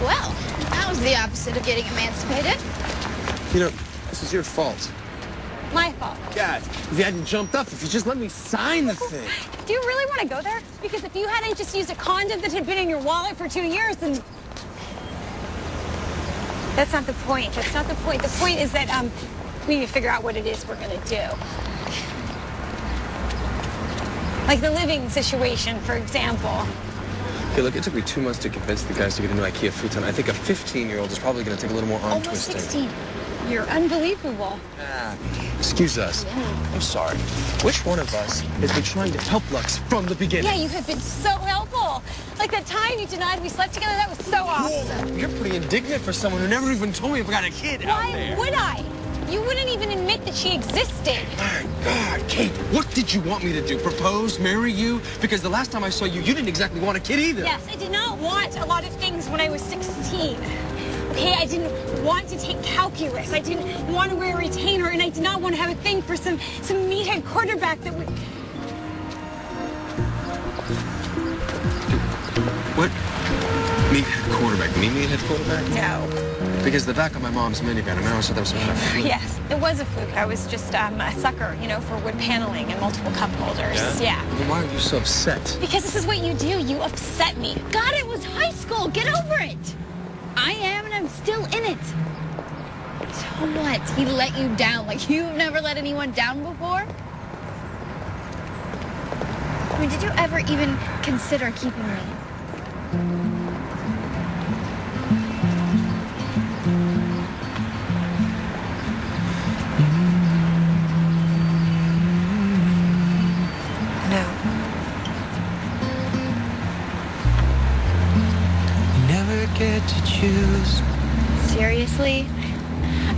Well, that was the opposite of getting emancipated. You know, this is your fault. My fault. God, if you hadn't jumped up, if you just let me sign the thing. Do you really want to go there? Because if you hadn't just used a condom that had been in your wallet for two years, then... That's not the point. That's not the point. The point is that um, we need to figure out what it is we're going to do. Like the living situation, for example. Okay, look, it took me two months to convince the guys to get a new IKEA futon. I think a 15-year-old is probably going to take a little more arm Almost twisting. 16. You're unbelievable. Ah, excuse us. I'm sorry. Which one of us has been trying to help Lux from the beginning? Yeah, you have been so helpful. Like that time you denied we slept together, that was so awesome. You're pretty indignant for someone who never even told me I got a kid out there. Why would I? You wouldn't even admit that she existed. My God, Cate, what did you want me to do? Propose, marry you? Because the last time I saw you, you didn't exactly want a kid either. Yes, I did not want a lot of things when I was 16. Okay, I didn't want to take calculus. I didn't want to wear a retainer, and I did not want to have a thing for some some meathead quarterback that would. What? Quarterback. Meathead quarterback? No. Because the back of my mom's minivan, I always thought that was some kind of fluke. Yes, it was a fluke. I was just um, a sucker, you know, for wood paneling and multiple cup holders. Yeah. Then why are you so upset? Because this is what you do. You upset me. God, it was high school. Get over it. I am, and I'm still in it. So what? He let you down like you've never let anyone down before? I mean, did you ever even consider keeping me? Get to choose. Seriously?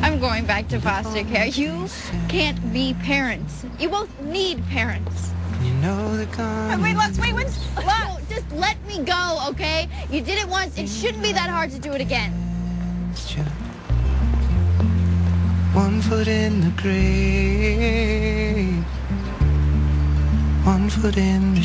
I'm going back to foster care. You can't be parents. You both need parents. You know the gun. Wait, let's wait. When's No, just let me go, okay? You did it once. It shouldn't be that hard to do it again. One foot in the grave. One foot in the